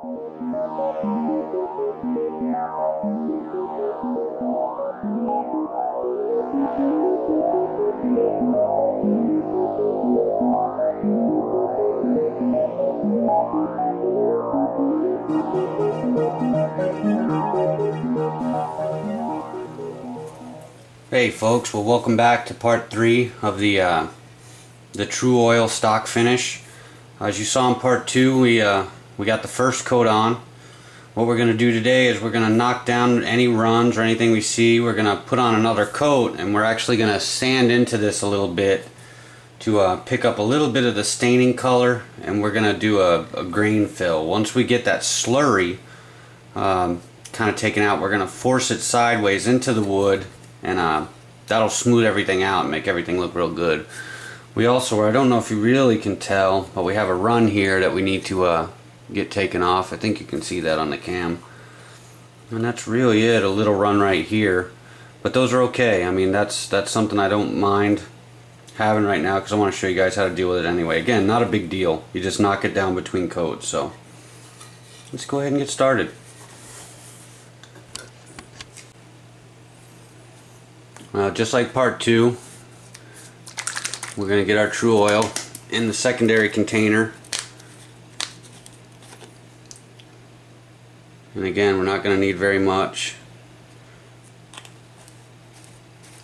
Hey folks, well welcome back to part 3 of the uh, the Tru-Oil stock finish. As you saw in part 2 we, uh, we got the first coat on. What we're going to do today is we're going to knock down any runs or anything we see. We're going to put on another coat and we're actually going to sand into this a little bit to uh, pick up a little bit of the staining color and we're going to do a, a, grain fill. Once we get that slurry um, kind of taken out we're going to force it sideways into the wood and uh, that'll smooth everything out and make everything look real good. We also, I don't know if you really can tell, but we have a run here that we need to uh, get taken off. I think you can see that on the cam. And that's really it, a little run right here. But those are okay. I mean, that's that's something I don't mind having right now because I want to show you guys how to deal with it anyway. Again, not a big deal. You just knock it down between coats. So let's go ahead and get started. Uh, just like part two, we're going to get our Tru-Oil in the secondary container And again, we're not going to need very much.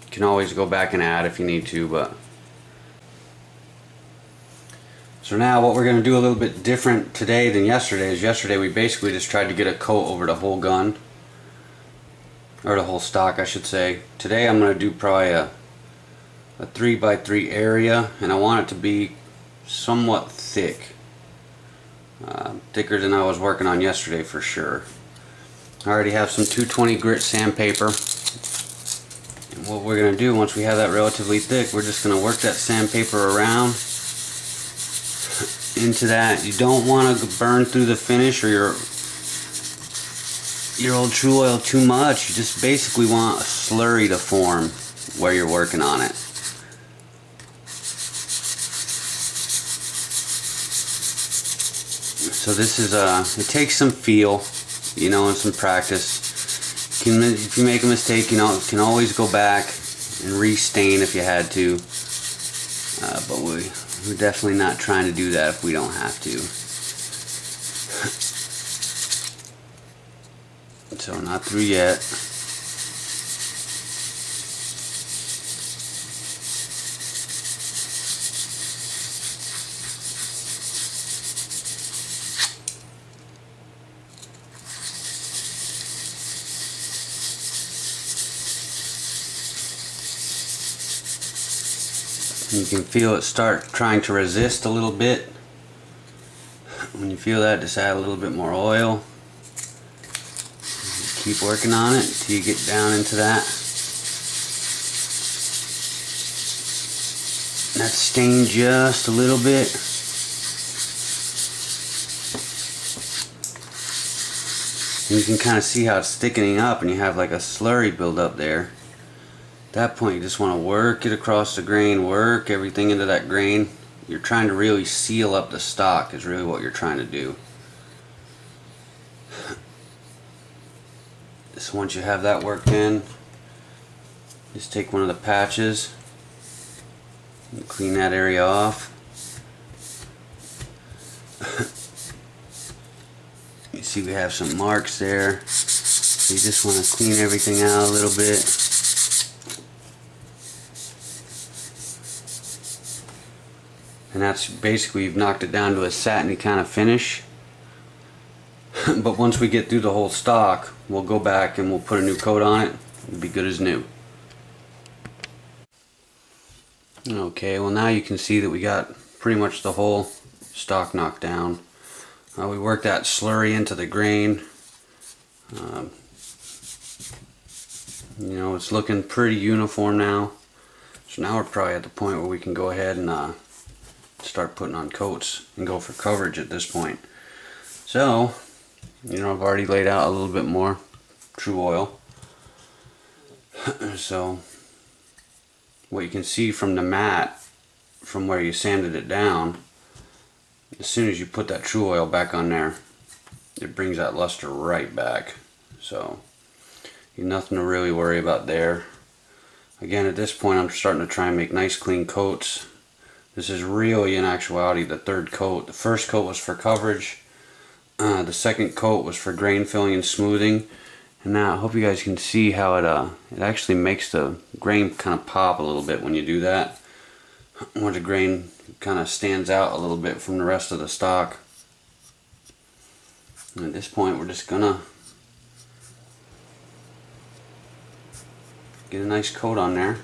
You can always go back and add if you need to, but... So now what we're going to do a little bit different today than yesterday is yesterday we basically just tried to get a coat over the whole gun. Or the whole stock, I should say. Today I'm going to do probably a, a 3x3 area, and I want it to be somewhat thick. Uh, thicker than I was working on yesterday for sure. I already have some 220 grit sandpaper. And what we're going to do once we have that relatively thick, we're just going to work that sandpaper around into that. You don't want to burn through the finish or your your old Tru-Oil too much. You just basically want a slurry to form where you're working on it. So this is, a, it takes some feel you know, and some practice. Can, if you make a mistake, you know, can always go back and restain if you had to. Uh, but we, we're definitely not trying to do that if we don't have to. so not through yet. You can feel it start trying to resist a little bit. When you feel that, just add a little bit more oil. Keep working on it until you get down into that. That's stained just a little bit. And you can kind of see how it's thickening up and you have like a slurry build up there that point you just want to work it across the grain work everything into that grain. You're trying to really seal up the stock is really what you're trying to do. So once you have that worked in just take one of the patches and clean that area off. You see we have some marks there. You just want to clean everything out a little bit and that's basically you've knocked it down to a satiny kind of finish. But once we get through the whole stock we'll go back and we'll put a new coat on it. It'll be good as new. Okay well now you can see that we got pretty much the whole stock knocked down. Uh, we worked that slurry into the grain. Um, you know it's looking pretty uniform now. So now we're probably at the point where we can go ahead and uh, start putting on coats and go for coverage at this point. So, you know, I've already laid out a little bit more Tru-Oil. so, what you can see from the mat, from where you sanded it down, as soon as you put that Tru-Oil back on there, it brings that luster right back. So nothing to really worry about there. Again, at this point, I'm starting to try and make nice clean coats. This is really, in actuality, the third coat. The first coat was for coverage. Uh, the second coat was for grain filling and smoothing. And now I hope you guys can see how it uh, it actually makes the grain kind of pop a little bit when you do that. Where the grain kind of stands out a little bit from the rest of the stock. And at this point we're just gonna get a nice coat on there.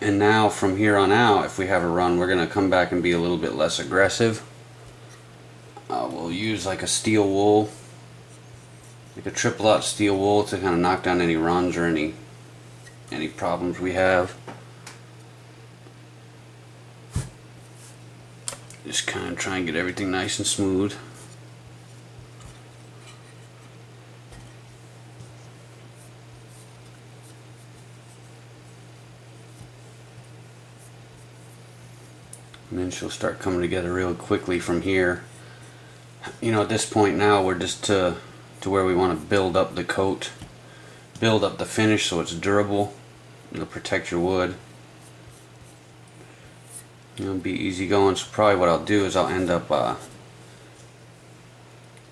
And now from here on out, if we have a run, we're gonna come back and be a little bit less aggressive. Uh, we'll use like a steel wool like a triple aught steel wool to kind of knock down any runs or any any problems we have. Just kind of try and get everything nice and smooth. And then she'll start coming together real quickly from here. You know, at this point now, we're just to to where we want to build up the coat build up the finish so it's durable it'll protect your wood. It'll be easy going so probably what I'll do is I'll end up uh,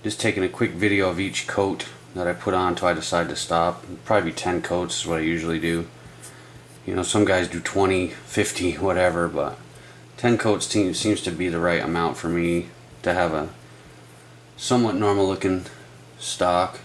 just taking a quick video of each coat that I put on until I decide to stop. It'll probably be 10 coats is what I usually do. You know some guys do 20 50 whatever but 10 coats team seems to be the right amount for me to have a somewhat normal looking stock.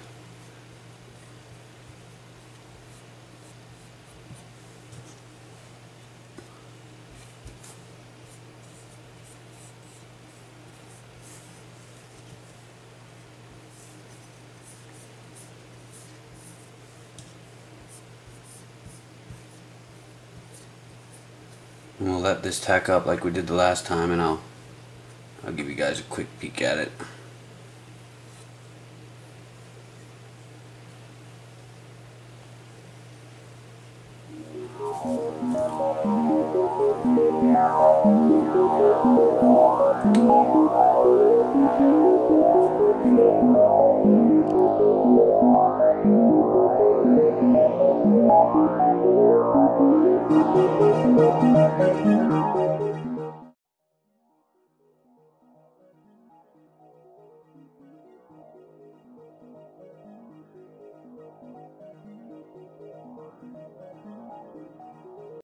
and we'll let this tack up like we did the last time and I'll I'll give you guys a quick peek at it.